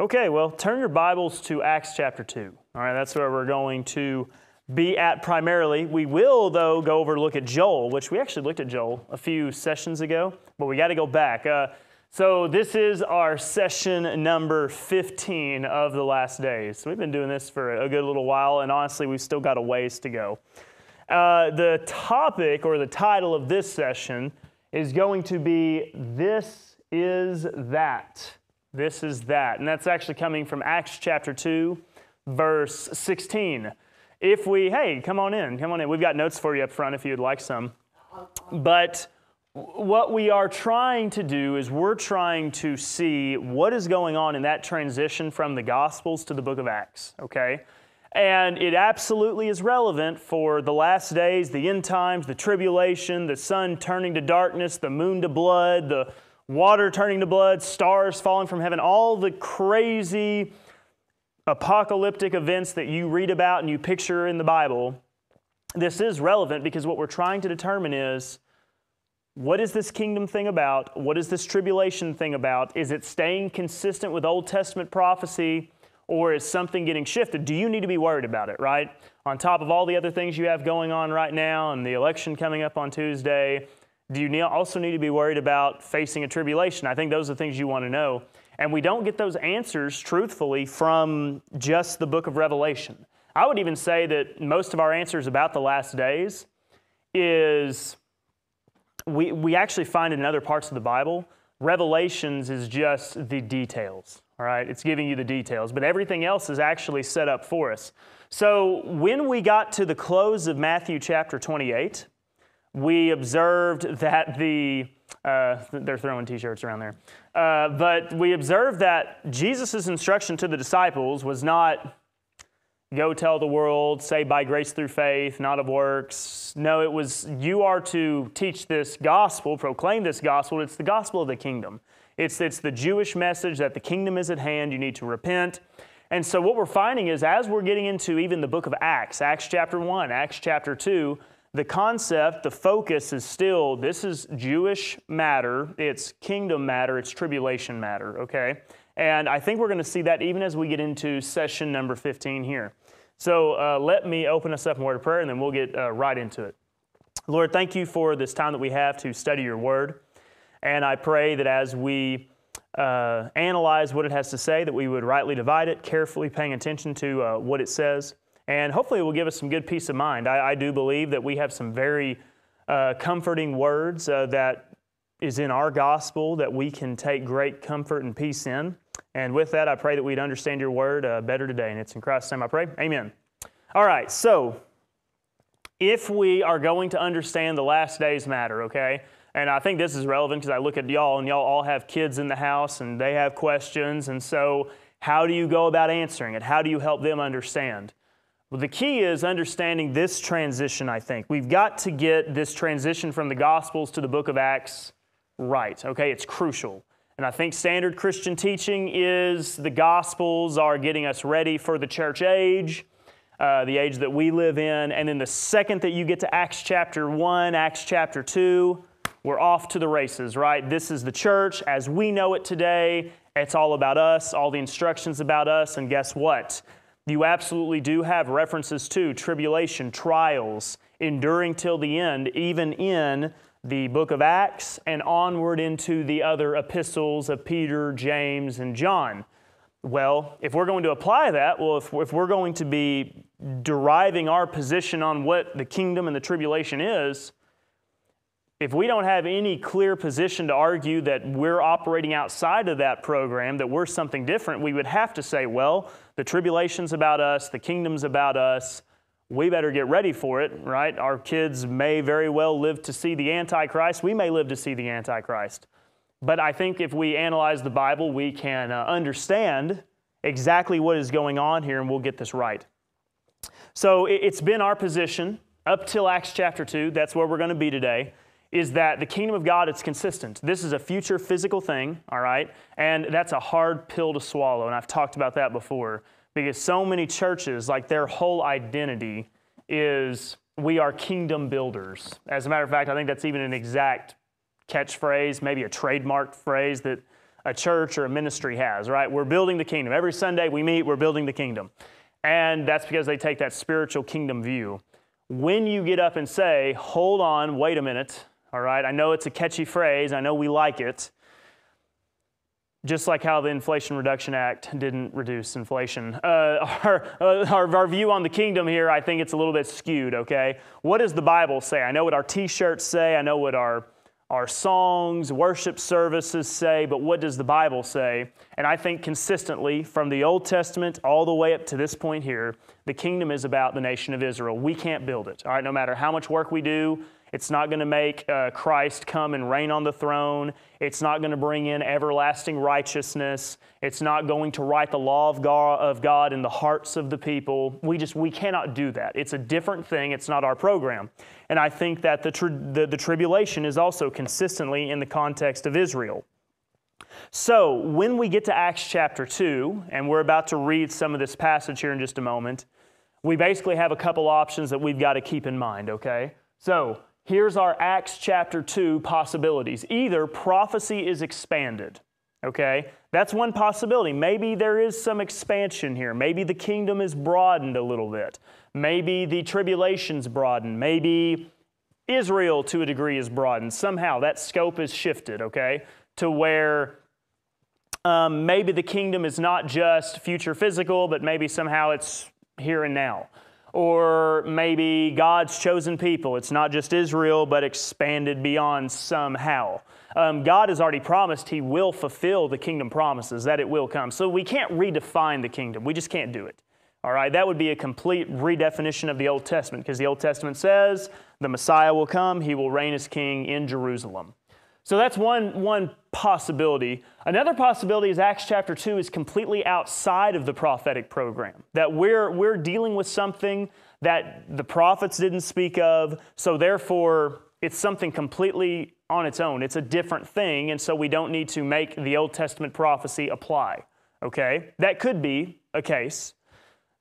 Okay, well, turn your Bibles to Acts chapter 2. All right, that's where we're going to be at primarily. We will, though, go over look at Joel, which we actually looked at Joel a few sessions ago, but we got to go back. Uh, so, this is our session number 15 of the last days. So we've been doing this for a good little while, and honestly, we've still got a ways to go. Uh, the topic or the title of this session is going to be This is That. This is That. And that's actually coming from Acts chapter 2, verse 16. If we, hey, come on in, come on in. We've got notes for you up front if you'd like some. But what we are trying to do is we're trying to see what is going on in that transition from the Gospels to the book of Acts, okay? And it absolutely is relevant for the last days, the end times, the tribulation, the sun turning to darkness, the moon to blood, the water turning to blood, stars falling from heaven, all the crazy apocalyptic events that you read about and you picture in the Bible. This is relevant because what we're trying to determine is what is this kingdom thing about? What is this tribulation thing about? Is it staying consistent with Old Testament prophecy? or is something getting shifted? Do you need to be worried about it, right? On top of all the other things you have going on right now and the election coming up on Tuesday, do you also need to be worried about facing a tribulation? I think those are things you want to know. And we don't get those answers truthfully from just the book of Revelation. I would even say that most of our answers about the last days is we, we actually find in other parts of the Bible. Revelations is just the details, all right? It's giving you the details, but everything else is actually set up for us. So when we got to the close of Matthew chapter 28, we observed that the, uh, they're throwing t shirts around there, uh, but we observed that Jesus' instruction to the disciples was not go tell the world, say by grace through faith, not of works. No, it was you are to teach this gospel, proclaim this gospel. It's the gospel of the kingdom. It's, it's the Jewish message that the kingdom is at hand, you need to repent. And so, what we're finding is as we're getting into even the book of Acts, Acts chapter 1, Acts chapter 2, the concept, the focus is still this is Jewish matter, it's kingdom matter, it's tribulation matter, okay? And I think we're going to see that even as we get into session number 15 here. So uh, let me open us up in word of prayer and then we'll get uh, right into it. Lord, thank you for this time that we have to study your word. And I pray that as we uh, analyze what it has to say, that we would rightly divide it, carefully paying attention to uh, what it says. And hopefully, it will give us some good peace of mind. I, I do believe that we have some very uh, comforting words uh, that is in our gospel that we can take great comfort and peace in. And with that, I pray that we'd understand your word uh, better today. And it's in Christ's name I pray. Amen. All right, so if we are going to understand the last days matter, okay, and I think this is relevant because I look at y'all and y'all all have kids in the house and they have questions. And so, how do you go about answering it? How do you help them understand? Well, the key is understanding this transition, I think. We've got to get this transition from the Gospels to the book of Acts right, okay? It's crucial. And I think standard Christian teaching is the Gospels are getting us ready for the church age, uh, the age that we live in. And then the second that you get to Acts chapter 1, Acts chapter 2, we're off to the races, right? This is the church as we know it today. It's all about us, all the instructions about us. And guess what? You absolutely do have references to tribulation, trials, enduring till the end, even in the book of Acts and onward into the other epistles of Peter, James, and John. Well, if we're going to apply that, well, if, if we're going to be deriving our position on what the kingdom and the tribulation is, if we don't have any clear position to argue that we're operating outside of that program, that we're something different, we would have to say, well, the tribulation's about us, the kingdom's about us, we better get ready for it, right? Our kids may very well live to see the Antichrist. We may live to see the Antichrist. But I think if we analyze the Bible, we can uh, understand exactly what is going on here and we'll get this right. So it's been our position up till Acts chapter 2, that's where we're going to be today, is that the kingdom of God, it's consistent. This is a future physical thing, all right? And that's a hard pill to swallow, and I've talked about that before because so many churches, like their whole identity is we are kingdom builders. As a matter of fact, I think that's even an exact catchphrase, maybe a trademark phrase that a church or a ministry has, right? We're building the kingdom. Every Sunday we meet, we're building the kingdom. And that's because they take that spiritual kingdom view. When you get up and say, hold on, wait a minute, all right, I know it's a catchy phrase, I know we like it, just like how the Inflation Reduction Act didn't reduce inflation. Uh, our, uh, our, our, view on the kingdom here, I think it's a little bit skewed, okay? What does the Bible say? I know what our t shirts say, I know what our our songs, worship services say, but what does the Bible say? And I think consistently, from the Old Testament all the way up to this point here, the kingdom is about the nation of Israel. We can't build it, all right? No matter how much work we do, it's not going to make uh, Christ come and reign on the throne. It's not going to bring in everlasting righteousness. It's not going to write the law of God, of God in the hearts of the people. We just we cannot do that. It's a different thing. It's not our program. And I think that the, tri- the, the tribulation is also consistently in the context of Israel. So when we get to Acts chapter 2, and we're about to read some of this passage here in just a moment, we basically have a couple options that we've got to keep in mind, okay? So here's our Acts chapter 2 possibilities. Either prophecy is expanded, okay? That's one possibility. Maybe there is some expansion here. Maybe the kingdom is broadened a little bit. Maybe the tribulation's broadened. Maybe Israel to a degree is broadened. Somehow that scope is shifted, okay, to where um, maybe the kingdom is not just future physical, but maybe somehow it's here and now or maybe God's chosen people. It's not just Israel, but expanded beyond somehow. Um, God has already promised He will fulfill the kingdom promises, that it will come. So we can't redefine the kingdom. We just can't do it. All right, that would be a complete redefinition of the Old Testament because the Old Testament says the Messiah will come, He will reign as king in Jerusalem. So that's one, one possibility. Another possibility is Acts chapter 2 is completely outside of the prophetic program, that we're, we're dealing with something that the prophets didn't speak of, so therefore it's something completely on its own. It's a different thing, and so we don't need to make the Old Testament prophecy apply. Okay? That could be a case.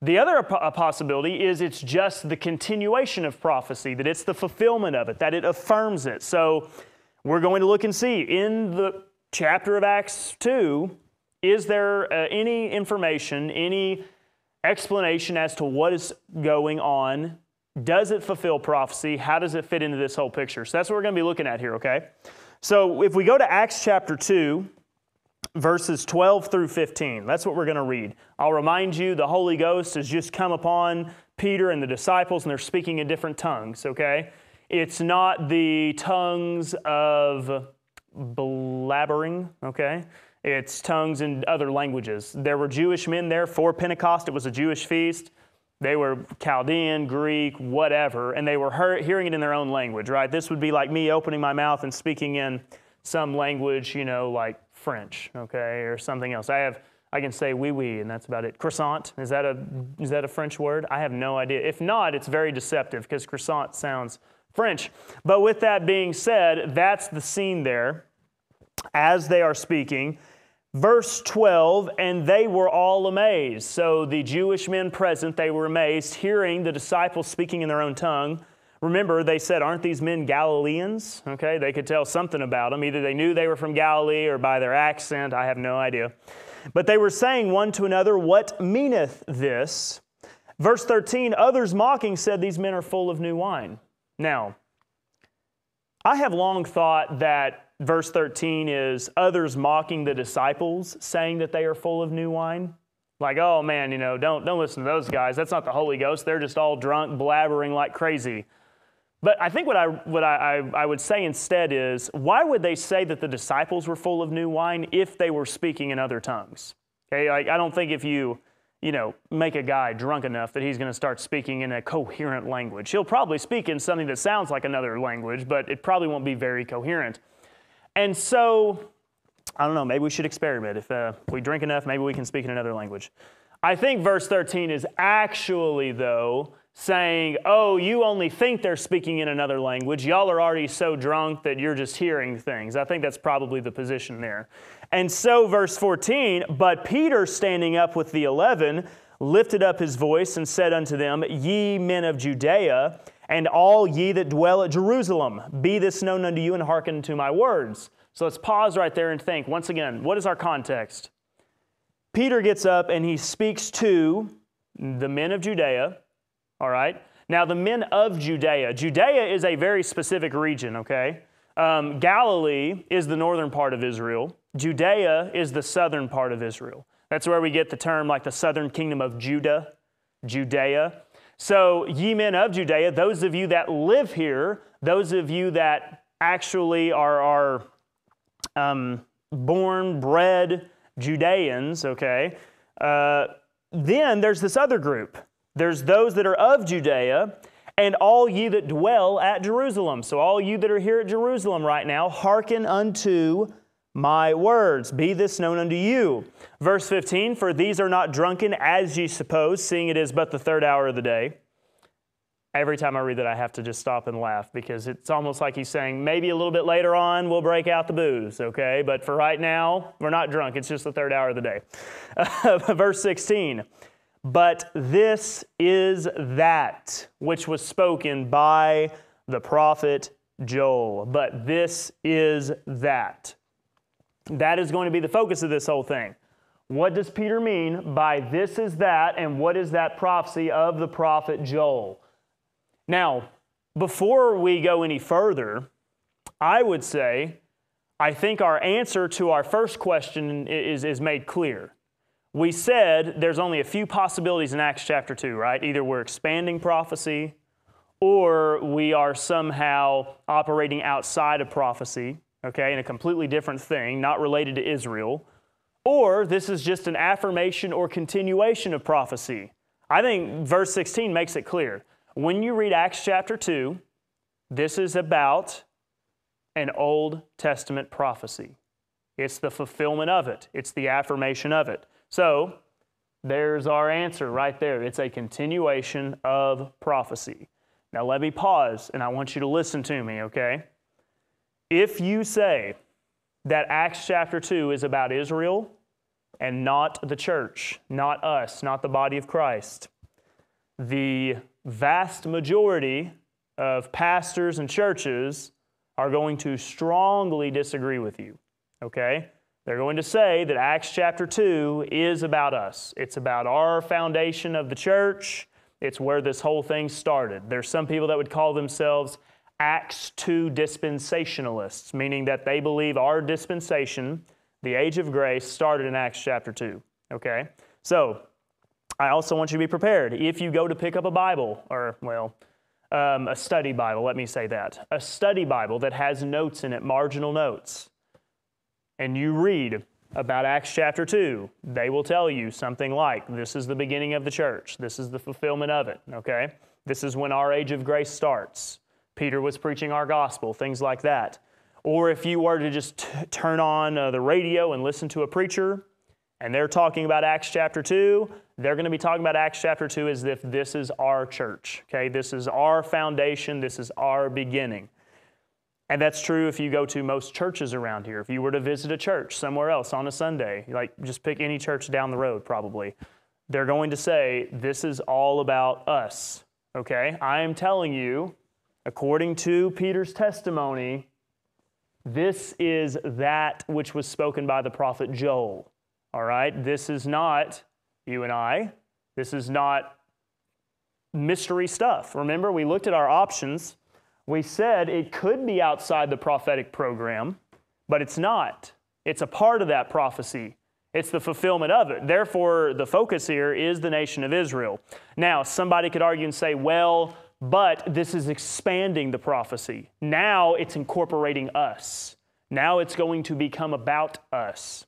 The other possibility is it's just the continuation of prophecy, that it's the fulfillment of it, that it affirms it. So we're going to look and see in the chapter of Acts 2 is there uh, any information, any explanation as to what is going on? Does it fulfill prophecy? How does it fit into this whole picture? So that's what we're going to be looking at here, okay? So if we go to Acts chapter 2, verses 12 through 15, that's what we're going to read. I'll remind you the Holy Ghost has just come upon Peter and the disciples, and they're speaking in different tongues, okay? It's not the tongues of blabbering, okay? It's tongues in other languages. There were Jewish men there for Pentecost. It was a Jewish feast. They were Chaldean, Greek, whatever, and they were hearing it in their own language, right? This would be like me opening my mouth and speaking in some language, you know, like French, okay, or something else. I have, I can say oui, oui, and that's about it. Croissant, is that a, is that a French word? I have no idea. If not, it's very deceptive because croissant sounds French. But with that being said, that's the scene there as they are speaking. Verse 12, and they were all amazed. So the Jewish men present, they were amazed, hearing the disciples speaking in their own tongue. Remember, they said, Aren't these men Galileans? Okay, they could tell something about them. Either they knew they were from Galilee or by their accent, I have no idea. But they were saying one to another, What meaneth this? Verse 13, others mocking said, These men are full of new wine. Now, I have long thought that verse 13 is others mocking the disciples, saying that they are full of new wine. Like, oh man, you know, don't, don't listen to those guys. That's not the Holy Ghost. They're just all drunk, blabbering like crazy. But I think what I, what I, I, I would say instead is why would they say that the disciples were full of new wine if they were speaking in other tongues? Okay, like, I don't think if you you know, make a guy drunk enough that he's going to start speaking in a coherent language. He'll probably speak in something that sounds like another language, but it probably won't be very coherent. And so, I don't know, maybe we should experiment. If uh, we drink enough, maybe we can speak in another language. I think verse 13 is actually, though, saying, Oh, you only think they're speaking in another language. Y'all are already so drunk that you're just hearing things. I think that's probably the position there. And so, verse 14, but Peter, standing up with the eleven, lifted up his voice and said unto them, Ye men of Judea, and all ye that dwell at Jerusalem, be this known unto you and hearken to my words. So let's pause right there and think once again, what is our context? Peter gets up and he speaks to the men of Judea, all right? Now, the men of Judea, Judea is a very specific region, okay? Um, Galilee is the northern part of Israel, Judea is the southern part of Israel. That's where we get the term like the southern kingdom of Judah, Judea. So, ye men of Judea, those of you that live here, those of you that actually are, are um, born, bred Judeans, okay, uh, then there's this other group. There's those that are of Judea, and all ye that dwell at Jerusalem. So, all you that are here at Jerusalem right now, hearken unto my words. Be this known unto you. Verse 15 For these are not drunken as ye suppose, seeing it is but the third hour of the day. Every time I read that, I have to just stop and laugh because it's almost like he's saying, maybe a little bit later on we'll break out the booze, okay? But for right now, we're not drunk. It's just the third hour of the day. Verse 16 But this is that which was spoken by the prophet Joel. But this is that. That is going to be the focus of this whole thing. What does Peter mean by this is that, and what is that prophecy of the prophet Joel? Now, before we go any further, I would say I think our answer to our first question is, is made clear. We said there's only a few possibilities in Acts chapter 2, right? Either we're expanding prophecy or we are somehow operating outside of prophecy okay, in a completely different thing, not related to Israel, or this is just an affirmation or continuation of prophecy. I think verse 16 makes it clear. When you read Acts chapter 2, this is about an Old Testament prophecy. It's the fulfillment of it, it's the affirmation of it. So, there's our answer right there. It's a continuation of prophecy. Now, let me pause and I want you to listen to me, okay? If you say that Acts chapter 2 is about Israel and not the church, not us, not the body of Christ, the vast majority of pastors and churches are going to strongly disagree with you. Okay? They're going to say that Acts chapter 2 is about us. It's about our foundation of the church. It's where this whole thing started. There's some people that would call themselves Acts 2 dispensationalists, meaning that they believe our dispensation, the age of grace, started in Acts chapter 2. Okay? So, I also want you to be prepared. If you go to pick up a Bible, or, well, um, a study Bible, let me say that, a study Bible that has notes in it, marginal notes, and you read about Acts chapter 2, they will tell you something like, This is the beginning of the church. This is the fulfillment of it, okay? This is when our age of grace starts. Peter was preaching our gospel, things like that. Or if you were to just t- turn on uh, the radio and listen to a preacher and they're talking about Acts chapter 2, they're going to be talking about Acts chapter 2 as if this is our church. Okay, this is our foundation, this is our beginning. And that's true if you go to most churches around here. If you were to visit a church somewhere else on a Sunday, like just pick any church down the road probably, they're going to say, This is all about us. Okay? I am telling you According to Peter's testimony, this is that which was spoken by the prophet Joel. All right? This is not you and I. This is not mystery stuff. Remember, we looked at our options. We said it could be outside the prophetic program, but it's not. It's a part of that prophecy. It's the fulfillment of it. Therefore, the focus here is the nation of Israel. Now, somebody could argue and say, well, but this is expanding the prophecy. Now it's incorporating us. Now it's going to become about us.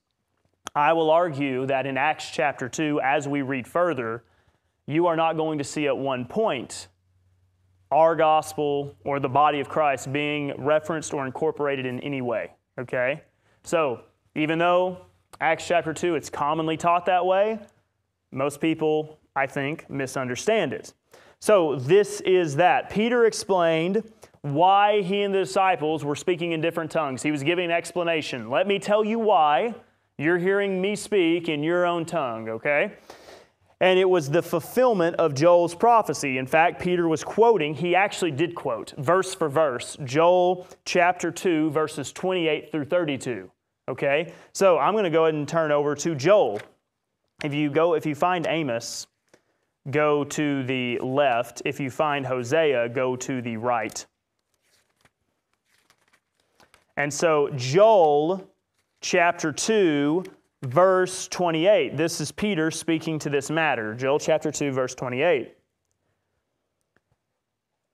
I will argue that in Acts chapter 2, as we read further, you are not going to see at one point our gospel or the body of Christ being referenced or incorporated in any way. Okay? So, even though Acts chapter 2, it's commonly taught that way, most people, I think, misunderstand it. So, this is that. Peter explained why he and the disciples were speaking in different tongues. He was giving an explanation. Let me tell you why you're hearing me speak in your own tongue, okay? and it was the fulfillment of Joel's prophecy. In fact, Peter was quoting, he actually did quote, verse for verse, Joel chapter 2, verses 28 through 32. Okay? So I'm going to go ahead and turn over to Joel. If you go, if you find Amos, go to the left. If you find Hosea, go to the right. And so Joel chapter 2 verse 28. This is Peter speaking to this matter. Joel chapter 2, verse 28.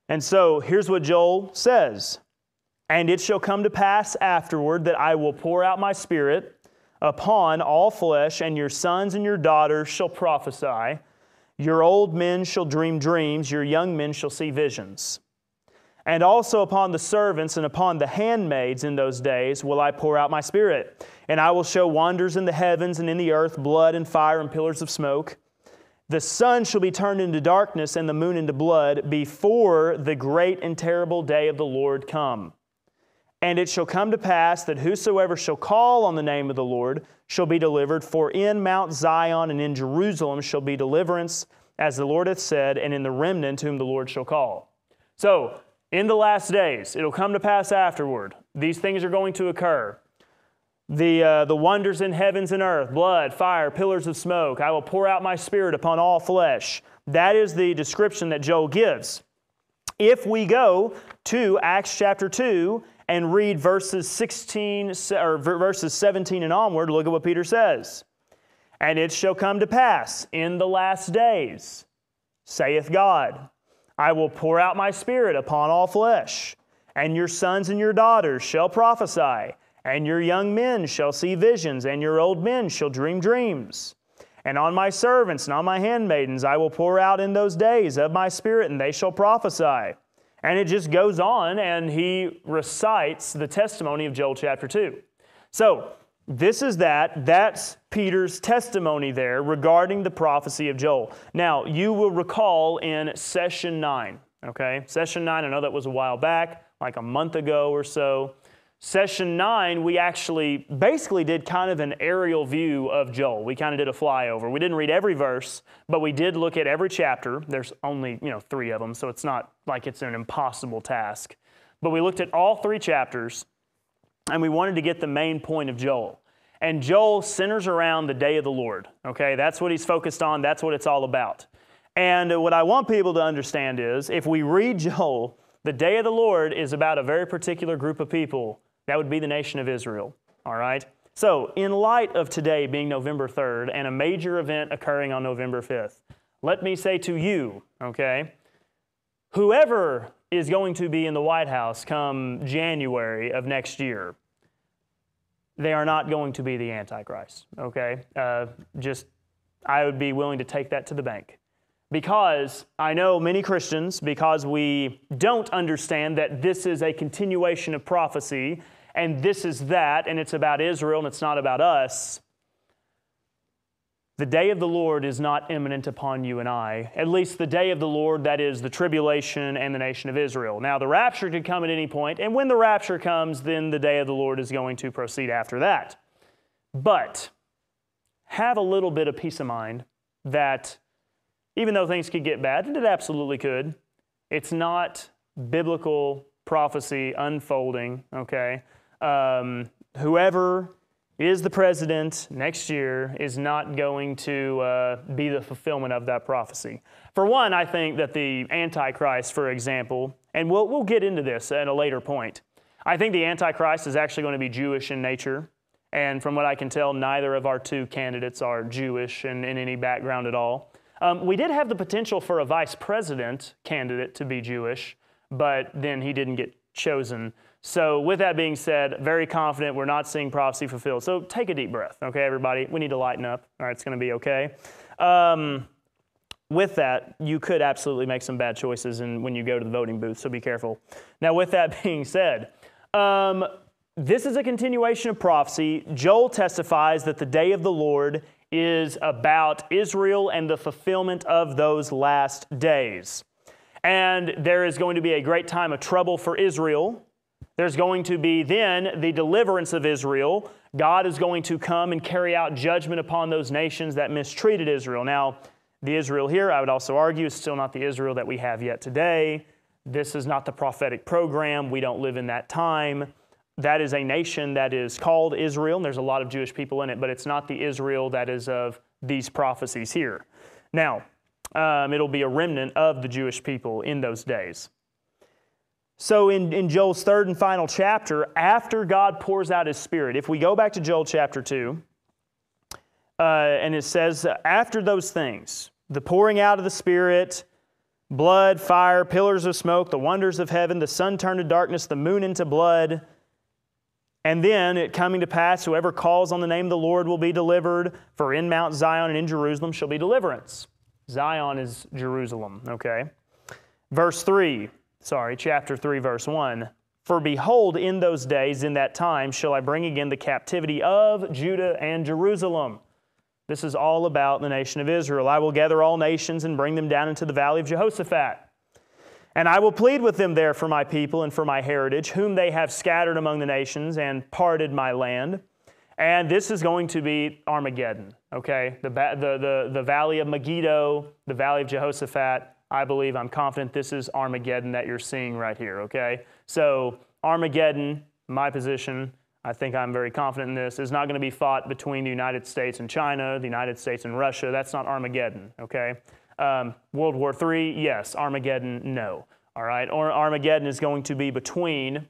And so here's what Joel says And it shall come to pass afterward that I will pour out my spirit upon all flesh, and your sons and your daughters shall prophesy. Your old men shall dream dreams, your young men shall see visions. And also upon the servants and upon the handmaids in those days will I pour out my spirit. And I will show wonders in the heavens and in the earth, blood and fire and pillars of smoke. The sun shall be turned into darkness and the moon into blood before the great and terrible day of the Lord come. And it shall come to pass that whosoever shall call on the name of the Lord shall be delivered, for in Mount Zion and in Jerusalem shall be deliverance, as the Lord hath said, and in the remnant whom the Lord shall call. So, in the last days, it'll come to pass afterward. These things are going to occur. The, uh, the wonders in heavens and earth, blood, fire, pillars of smoke. I will pour out my spirit upon all flesh. That is the description that Joel gives. If we go to Acts chapter 2 and read verses 16 or verses 17 and onward, look at what Peter says. And it shall come to pass in the last days, saith God, I will pour out my spirit upon all flesh, and your sons and your daughters shall prophesy, and your young men shall see visions, and your old men shall dream dreams. And on my servants and on my handmaidens I will pour out in those days of my spirit, and they shall prophesy. And it just goes on, and he recites the testimony of Joel chapter 2. So, this is that. That's Peter's testimony there regarding the prophecy of Joel. Now, you will recall in session 9, okay? Session 9, I know that was a while back, like a month ago or so. Session 9, we actually basically did kind of an aerial view of Joel. We kind of did a flyover. We didn't read every verse, but we did look at every chapter. There's only, you know, 3 of them, so it's not like it's an impossible task. But we looked at all 3 chapters and we wanted to get the main point of Joel. And Joel centers around the day of the Lord. Okay, that's what he's focused on, that's what it's all about. And what I want people to understand is if we read Joel, the day of the Lord is about a very particular group of people. That would be the nation of Israel. All right? So, in light of today being November 3rd and a major event occurring on November 5th, let me say to you, okay, whoever is going to be in the White House come January of next year, they are not going to be the Antichrist, okay? Uh, just, I would be willing to take that to the bank. Because I know many Christians, because we don't understand that this is a continuation of prophecy and this is that, and it's about Israel and it's not about us, the day of the Lord is not imminent upon you and I. At least the day of the Lord, that is the tribulation and the nation of Israel. Now, the rapture could come at any point, and when the rapture comes, then the day of the Lord is going to proceed after that. But have a little bit of peace of mind that even though things could get bad, and it absolutely could, it's not biblical prophecy unfolding, okay? Um, whoever is the president next year is not going to uh, be the fulfillment of that prophecy. For one, I think that the Antichrist, for example, and we'll, we'll get into this at a later point, I think the Antichrist is actually going to be Jewish in nature. And from what I can tell, neither of our two candidates are Jewish in, in any background at all. Um, we did have the potential for a vice president candidate to be Jewish, but then he didn't get chosen. So, with that being said, very confident we're not seeing prophecy fulfilled. So, take a deep breath, okay, everybody? We need to lighten up. All right, it's going to be okay. Um, with that, you could absolutely make some bad choices in, when you go to the voting booth, so be careful. Now, with that being said, um, this is a continuation of prophecy. Joel testifies that the day of the Lord is about Israel and the fulfillment of those last days. And there is going to be a great time of trouble for Israel there's going to be then the deliverance of Israel. God is going to come and carry out judgment upon those nations that mistreated Israel. Now, The Israel here, I would also argue, is still not the Israel that we have yet today. This is not the prophetic program. We don't live in that time. That is a nation that is called Israel, and there's a lot of Jewish people in it, but it's not the Israel that is of these prophecies here. Now, um, it'll be a remnant of the Jewish people in those days. So, in, in Joel's third and final chapter, after God pours out his Spirit, if we go back to Joel chapter 2, uh, and it says, after those things, the pouring out of the Spirit, blood, fire, pillars of smoke, the wonders of heaven, the sun turned to darkness, the moon into blood, and then it coming to pass, whoever calls on the name of the Lord will be delivered, for in Mount Zion and in Jerusalem shall be deliverance. Zion is Jerusalem, okay? Verse 3 sorry, chapter 3, verse 1. For behold, in those days, in that time, shall I bring again the captivity of Judah and Jerusalem. This is all about the nation of Israel. I will gather all nations and bring them down into the valley of Jehoshaphat. And I will plead with them there for my people and for my heritage, whom they have scattered among the nations and parted my land. And this is going to be Armageddon, okay? The, the, the, the valley of Megiddo, the valley of Jehoshaphat, I believe, I'm confident this is Armageddon that you're seeing right here, okay? So, Armageddon, my position, I think I'm very confident in this, is not going to be fought between the United States and China, the United States and Russia. That's not Armageddon, okay? Um, World War III, yes. Armageddon, no. All right? Or Armageddon is going to be between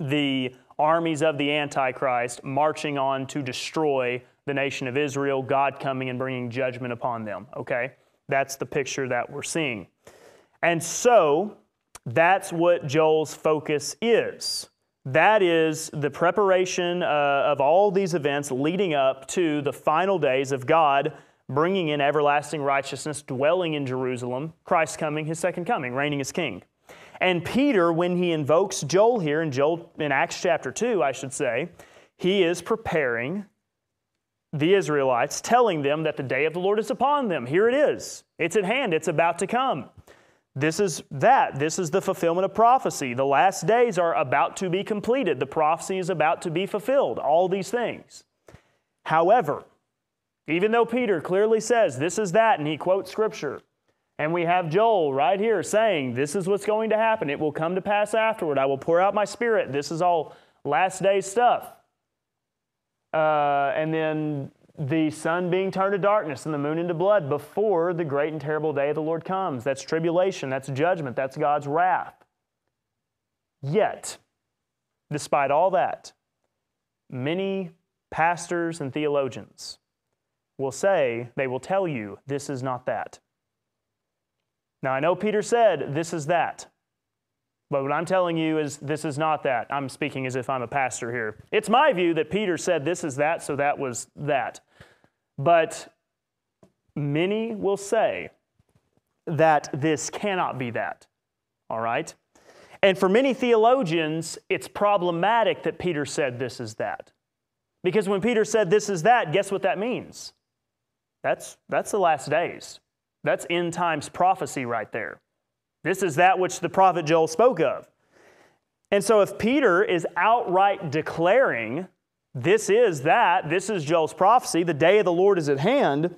the armies of the Antichrist marching on to destroy the nation of Israel, God coming and bringing judgment upon them, okay? That's the picture that we're seeing. And so, that's what Joel's focus is. That is the preparation uh, of all these events leading up to the final days of God bringing in everlasting righteousness, dwelling in Jerusalem, Christ coming, his second coming, reigning as king. And Peter, when he invokes Joel here in Joel in Acts chapter 2, I should say, he is preparing the Israelites, telling them that the day of the Lord is upon them. Here it is. It's at hand. It's about to come. This is that. This is the fulfillment of prophecy. The last days are about to be completed. The prophecy is about to be fulfilled. All these things. However, even though Peter clearly says this is that, and he quotes scripture, and we have Joel right here saying, This is what's going to happen. It will come to pass afterward. I will pour out my spirit. This is all last day stuff. Uh, and then the sun being turned to darkness and the moon into blood before the great and terrible day of the Lord comes. That's tribulation, that's judgment, that's God's wrath. Yet, despite all that, many pastors and theologians will say, they will tell you, this is not that. Now, I know Peter said, this is that. But what I'm telling you is this is not that. I'm speaking as if I'm a pastor here. It's my view that Peter said this is that, so that was that. But many will say that this cannot be that. All right? And for many theologians, it's problematic that Peter said this is that. Because when Peter said this is that, guess what that means? That's, that's the last days. That's end times prophecy right there. This is that which the prophet Joel spoke of. And so, if Peter is outright declaring, this is that, this is Joel's prophecy, the day of the Lord is at hand,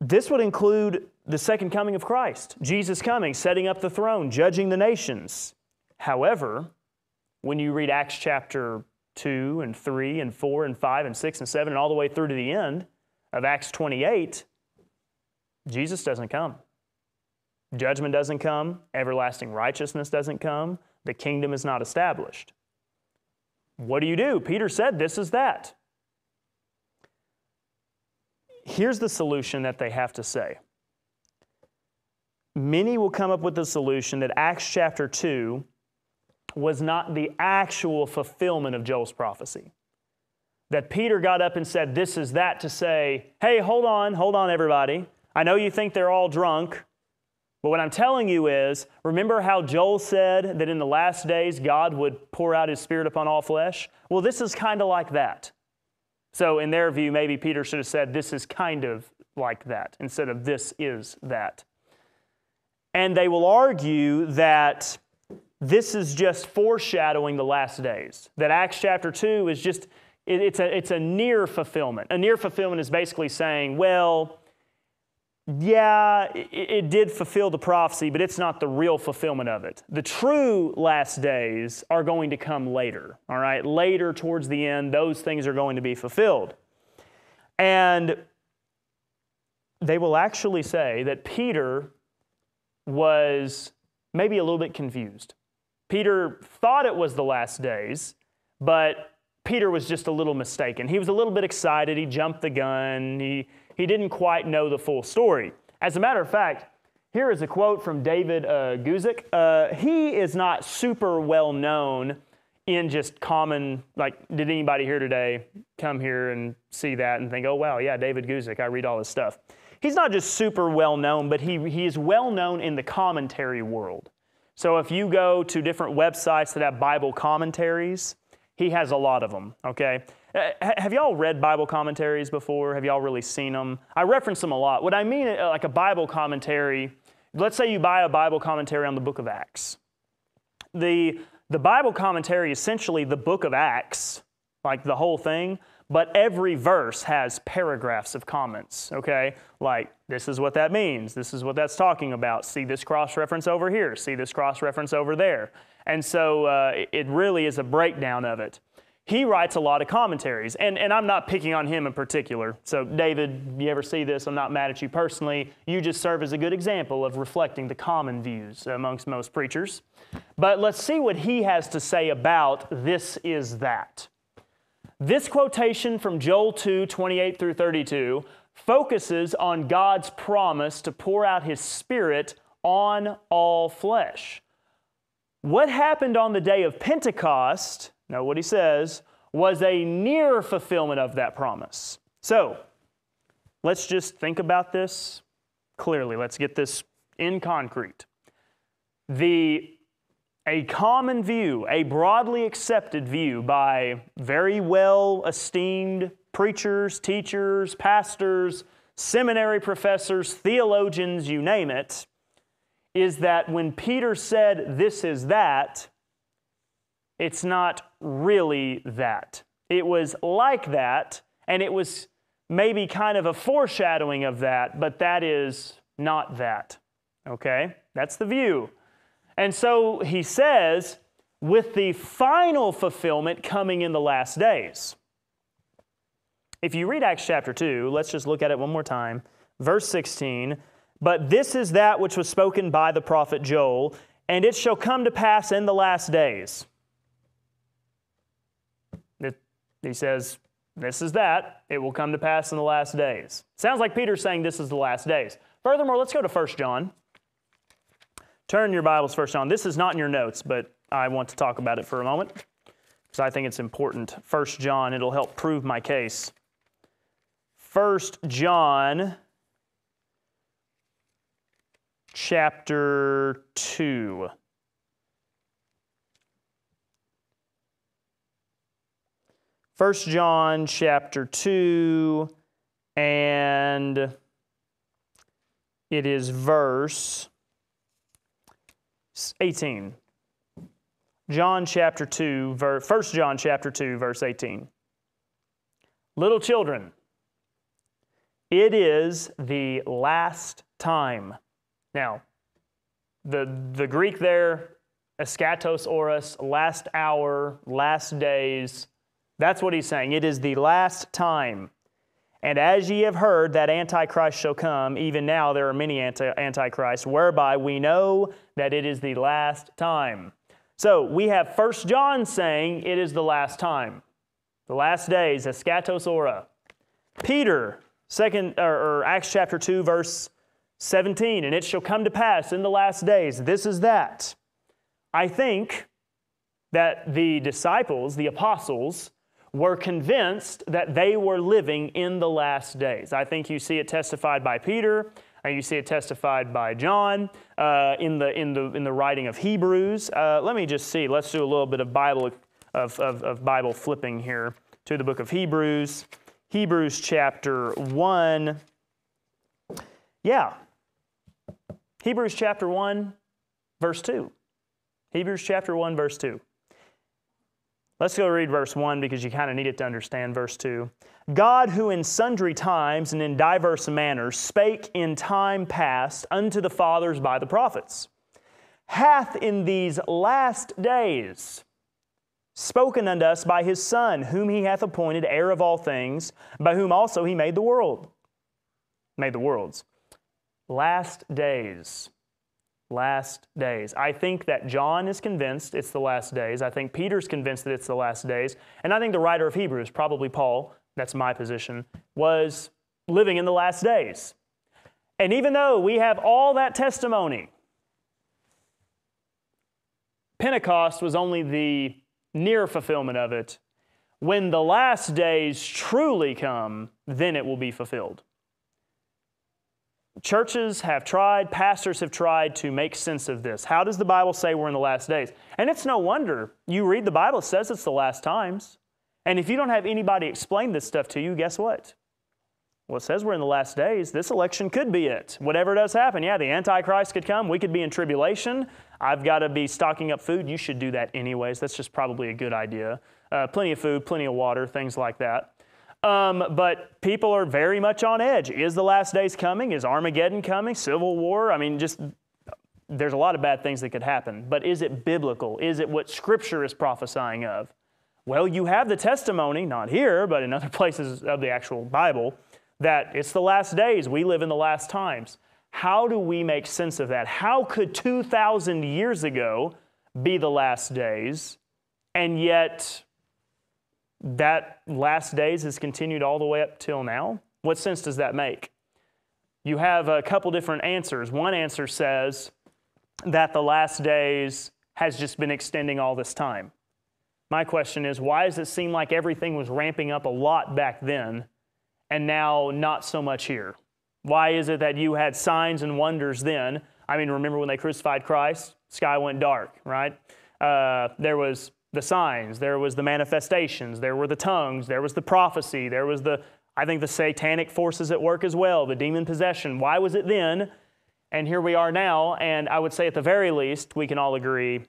this would include the second coming of Christ, Jesus coming, setting up the throne, judging the nations. However, when you read Acts chapter 2 and 3 and 4 and 5 and 6 and 7 and all the way through to the end of Acts 28, Jesus doesn't come. Judgment doesn't come, everlasting righteousness doesn't come, the kingdom is not established. What do you do? Peter said, This is that. Here's the solution that they have to say. Many will come up with the solution that Acts chapter 2 was not the actual fulfillment of Joel's prophecy. That Peter got up and said, This is that, to say, Hey, hold on, hold on, everybody. I know you think they're all drunk. But what I'm telling you is remember how Joel said that in the last days God would pour out his spirit upon all flesh? Well, this is kind of like that. So, in their view, maybe Peter should have said, This is kind of like that, instead of this is that. And they will argue that this is just foreshadowing the last days, that Acts chapter 2 is just, it's a, it's a near fulfillment. A near fulfillment is basically saying, well, yeah, it, it, did fulfill the prophecy, but it's not the real fulfillment of it. The true last days are going to come later, all right? Later, towards the end, those things are going to be fulfilled. And they will actually say that Peter was maybe a little bit confused. Peter thought it was the last days, but Peter was just a little mistaken. He was a little bit excited. He jumped the gun. He, he didn't quite know the full story. As a matter of fact, here is a quote from David uh, Guzik. Uh, he is not super well known in just common, like, did anybody here today come here and see that and think, oh, wow, yeah, David Guzik, I read all this stuff. He's not just super well known, but he, he is well known in the commentary world. So if you go to different websites that have Bible commentaries, he has a lot of them, okay? Uh, have y'all read Bible commentaries before? Have y'all really seen them? I reference them a lot. What I mean, uh, like a Bible commentary, let's say you buy a Bible commentary on the book of Acts. The, the Bible commentary, essentially the book of Acts, like the whole thing, but every verse has paragraphs of comments, okay? Like, this is what that means. This is what that's talking about. See this cross reference over here. See this cross reference over there. And so uh, it really is a breakdown of it. He writes a lot of commentaries, and, and I'm not picking on him in particular. So, David, you ever see this? I'm not mad at you personally. You just serve as a good example of reflecting the common views amongst most preachers. But let's see what he has to say about this is that. This quotation from Joel 2 28 through 32 focuses on God's promise to pour out His Spirit on all flesh. What happened on the day of Pentecost, know what he says, was a near fulfillment of that promise. So, let's just think about this clearly. Let's get this in concrete. The a common view, a broadly accepted view by very well esteemed preachers, teachers, pastors, seminary professors, theologians, you name it, is that when Peter said, This is that, it's not really that. It was like that, and it was maybe kind of a foreshadowing of that, but that is not that. Okay? That's the view. And so he says, with the final fulfillment coming in the last days. If you read Acts chapter 2, let's just look at it one more time. Verse 16 but this is that which was spoken by the prophet Joel, and it shall come to pass in the last days. It, he says, This is that. It will come to pass in the last days. Sounds like Peter's saying this is the last days. Furthermore, let's go to 1 John. Turn your Bibles, 1 John. This is not in your notes, but I want to talk about it for a moment because I think it's important. 1 John, it'll help prove my case. 1 John chapter 2. First John chapter 2 and it is verse 18. John chapter 2, verse, 1 John chapter 2, verse 18. Little children, it is the last time. Now, the, the Greek there, eschatos oros, last hour, last days, that's what he's saying. It is the last time. And as ye have heard that Antichrist shall come, even now there are many anti- Antichrists, whereby we know that it is the last time. So we have First John saying it is the last time, the last days, eschatos ora. Peter, second or, or Acts chapter 2, verse 17, and it shall come to pass in the last days, this is that. I think that the disciples, the apostles, were convinced that they were living in the last days. I think you see it testified by Peter. and you see it testified by John uh, in, the, in, the, in the writing of Hebrews. Uh, let me just see. Let's do a little bit of Bible, of, of, of Bible flipping here to the book of Hebrews. Hebrews chapter 1. Yeah, Hebrews chapter 1, verse 2. Hebrews chapter 1, verse 2. Let's go read verse 1 because you kind of need it to understand verse 2. God, who in sundry times and in diverse manners spake in time past unto the fathers by the prophets, hath in these last days spoken unto us by his Son, whom he hath appointed heir of all things, by whom also he made the world. Made the worlds. Last days. Last days. I think that John is convinced it's the last days. I think Peter's convinced that it's the last days. And I think the writer of Hebrews, probably Paul, that's my position, was living in the last days. And even though we have all that testimony, Pentecost was only the near fulfillment of it. When the last days truly come, then it will be fulfilled. Churches have tried, pastors have tried to make sense of this. How does the Bible say we're in the last days? And it's no wonder. You read the Bible, it says it's the last times. And if you don't have anybody explain this stuff to you, guess what? Well, it says we're in the last days. This election could be it. Whatever does happen, yeah, the Antichrist could come. We could be in tribulation. I've got to be stocking up food. You should do that anyways. That's just probably a good idea. Uh, plenty of food, plenty of water, things like that. Um, but people are very much on edge. Is the last days coming? Is Armageddon coming? Civil war? I mean, just there's a lot of bad things that could happen. But is it biblical? Is it what Scripture is prophesying of? Well, you have the testimony, not here, but in other places of the actual Bible, that it's the last days. We live in the last times. How do we make sense of that? How could 2,000 years ago be the last days, and yet that last days has continued all the way up till now? What sense does that make? You have a couple different answers. One answer says that the last days has just been extending all this time. My question is why does it seem like everything was ramping up a lot back then and now not so much here? Why is it that you had signs and wonders then? I mean, remember when they crucified Christ? Sky went dark, right? Uh, there was the signs, there was the manifestations, there were the tongues, there was the prophecy, there was the, I think, the satanic forces at work as well, the demon possession. Why was it then? And here we are now, and I would say at the very least, we can all agree,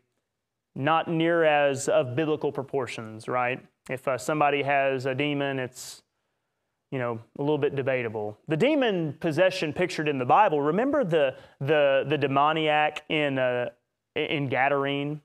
not near as of biblical proportions, right? If uh, somebody has a demon, it's you know, a little bit debatable. The demon possession pictured in the Bible, remember the, the, the demoniac in, uh, in Gadarene?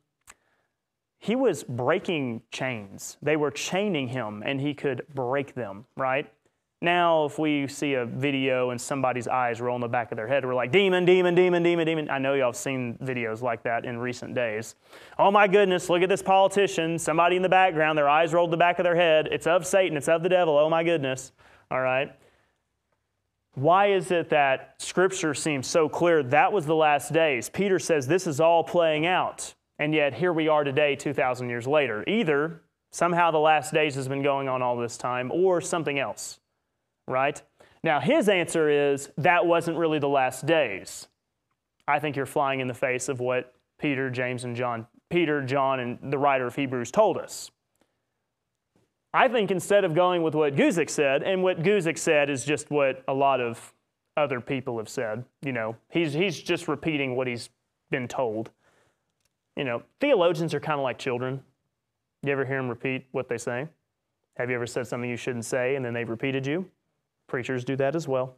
He was breaking chains. They were chaining him and he could break them, right? Now, if we see a video and somebody's eyes roll in the back of their head, we're like, demon, demon, demon, demon, demon. I know y'all have seen videos like that in recent days. Oh my goodness, look at this politician, somebody in the background, their eyes rolled the back of their head. It's of Satan, it's of the devil. Oh my goodness all right? Why is it that Scripture seems so clear that was the last days? Peter says this is all playing out, and yet here we are today, 2,000 years later. Either somehow the last days has been going on all this time, or something else, right? Now, his answer is that wasn't really the last days. I think you're flying in the face of what Peter, James, and John, Peter, John, and the writer of Hebrews told us. I think instead of going with what Guzik said, and what Guzik said is just what a lot of other people have said, you know, he's, he's just repeating what he's been told. You know, theologians are kind of like children. You ever hear them repeat what they say? Have you ever said something you shouldn't say and then they've repeated you? Preachers do that as well.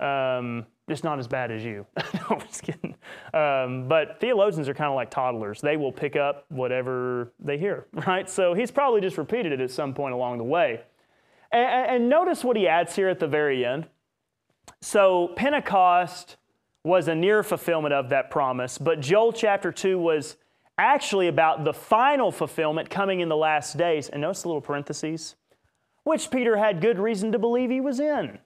Um, just not as bad as you. no, I'm just kidding. Um, but theologians are kind of like toddlers. They will pick up whatever they hear, right? So he's probably just repeated it at some point along the way. And, and notice what he adds here at the very end. So Pentecost was a near fulfillment of that promise, but Joel chapter 2 was actually about the final fulfillment coming in the last days. And notice the little parentheses, which Peter had good reason to believe he was in.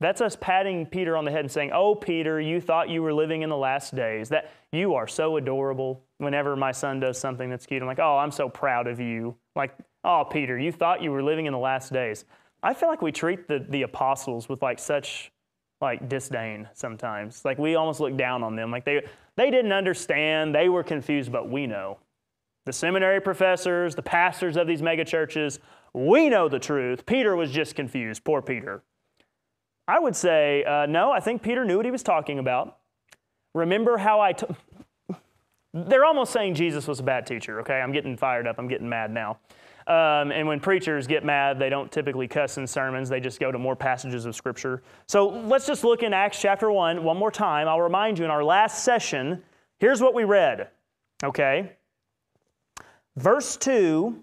That's us patting Peter on the head and saying, Oh, Peter, you thought you were living in the last days. That you are so adorable. Whenever my son does something that's cute, I'm like, Oh, I'm so proud of you. Like, Oh, Peter, you thought you were living in the last days. I feel like we treat the, the apostles with like such like disdain sometimes. Like we almost look down on them. Like they they didn't understand, they were confused, but we know. The seminary professors, the pastors of these mega churches, we know the truth. Peter was just confused. Poor Peter. I would say, uh, no, I think Peter knew what he was talking about. Remember how I. T- They're almost saying Jesus was a bad teacher, okay? I'm getting fired up. I'm getting mad now. Um, and when preachers get mad, they don't typically cuss in sermons, they just go to more passages of Scripture. So let's just look in Acts chapter 1 one more time. I'll remind you in our last session, here's what we read. Okay? Verse 2,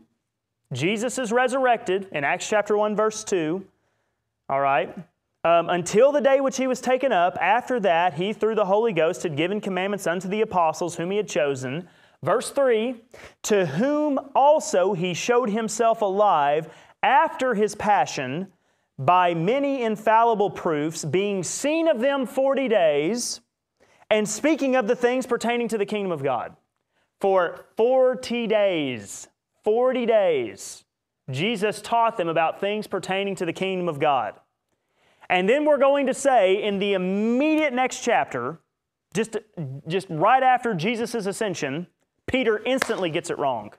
Jesus is resurrected in Acts chapter 1, verse 2. All right? Um, until the day which he was taken up, after that, he, through the Holy Ghost, had given commandments unto the apostles whom he had chosen. Verse 3 To whom also he showed himself alive after his passion by many infallible proofs, being seen of them 40 days, and speaking of the things pertaining to the kingdom of God. For 40 days, 40 days, Jesus taught them about things pertaining to the kingdom of God. And then we're going to say in the immediate next chapter, just, just right after Jesus' ascension, Peter instantly gets it wrong.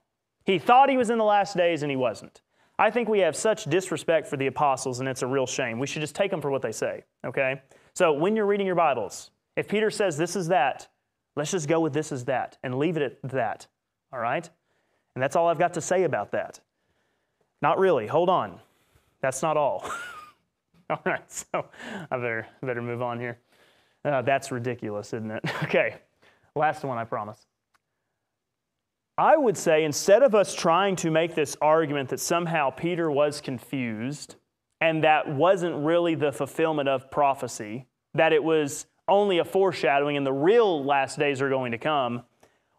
He thought he was in the last days and he wasn't. I think we have such disrespect for the apostles and it's a real shame. We should just take them for what they say, okay? So when you're reading your Bibles, if Peter says this is that, let's just go with this is that and leave it at that, all right? And that's all I've got to say about that. Not really. Hold on. That's not all. All right, so I better, better move on here. Uh, that's ridiculous, isn't it? Okay, last one, I promise. I would say instead of us trying to make this argument that somehow Peter was confused and that wasn't really the fulfillment of prophecy, that it was only a foreshadowing and the real last days are going to come,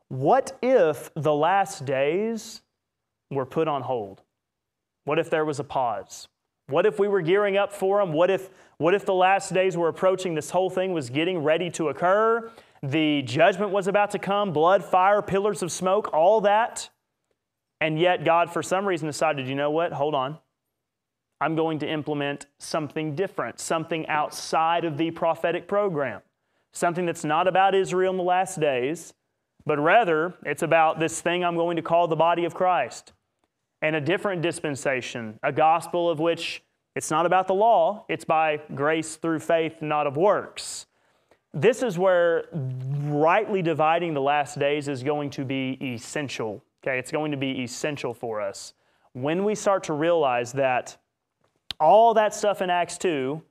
what if the last days were put on hold? What if there was a pause? What if we were gearing up for them? What if, what if the last days were approaching? This whole thing was getting ready to occur. The judgment was about to come blood, fire, pillars of smoke, all that. And yet, God, for some reason, decided, you know what? Hold on. I'm going to implement something different, something outside of the prophetic program, something that's not about Israel in the last days, but rather it's about this thing I'm going to call the body of Christ and a different dispensation, a gospel of which it's not about the law, it's by grace through faith, not of works. This is where rightly dividing the last days is going to be essential. Okay, it's going to be essential for us. When we start to realize that all that stuff in Acts 2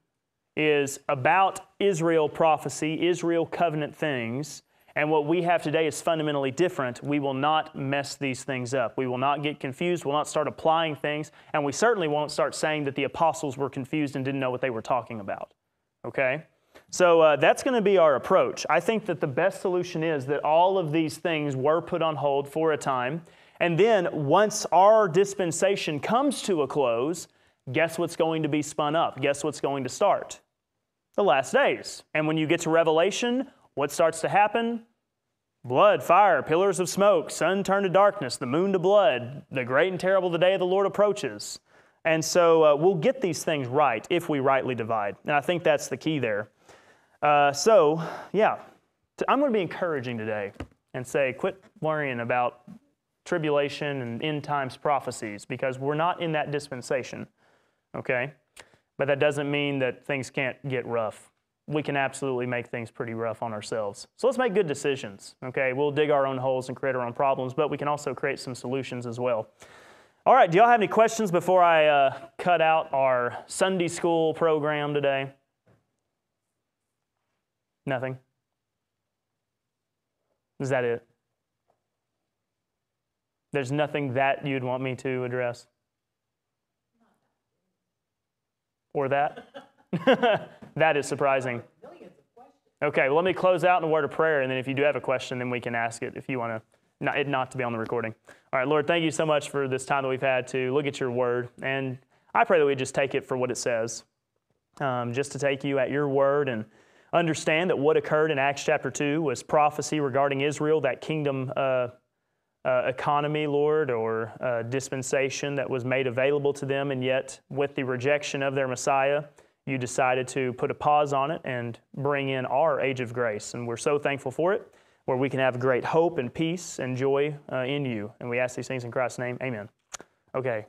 is about Israel prophecy, Israel covenant things, and what we have today is fundamentally different. We will not mess these things up. We will not get confused. We'll not start applying things. And we certainly won't start saying that the apostles were confused and didn't know what they were talking about. Okay? So uh, that's going to be our approach. I think that the best solution is that all of these things were put on hold for a time. And then once our dispensation comes to a close, guess what's going to be spun up? Guess what's going to start? The last days. And when you get to Revelation, what starts to happen? Blood, fire, pillars of smoke, sun turned to darkness, the moon to blood, the great and terrible the day of the Lord approaches. And so uh, we'll get these things right if we rightly divide. And I think that's the key there. Uh, so, yeah, I'm going to be encouraging today and say quit worrying about tribulation and end times prophecies because we're not in that dispensation, okay? But that doesn't mean that things can't get rough we can absolutely make things pretty rough on ourselves. So let's make good decisions, okay? We'll dig our own holes and create our own problems, but we can also create some solutions as well. All right, do y'all have any questions before I uh, cut out our Sunday school program today? Nothing? Is that it? There's nothing that you'd want me to address? Or that? that is surprising. Okay, well, let me close out in a word of prayer, and then if you do have a question, then we can ask it if you want to, not, it not to be on the recording. All right, Lord, thank you so much for this time that we've had to look at your word, and I pray that we just take it for what it says, um, just to take you at your word and understand that what occurred in Acts chapter 2 was prophecy regarding Israel, that kingdom uh, uh, economy, Lord, or uh, dispensation that was made available to them, and yet with the rejection of their Messiah, you decided to put a pause on it and bring in our age of grace. And we're so thankful for it, where we can have great hope and peace and joy uh, in you. And we ask these things in Christ's name. Amen. Okay.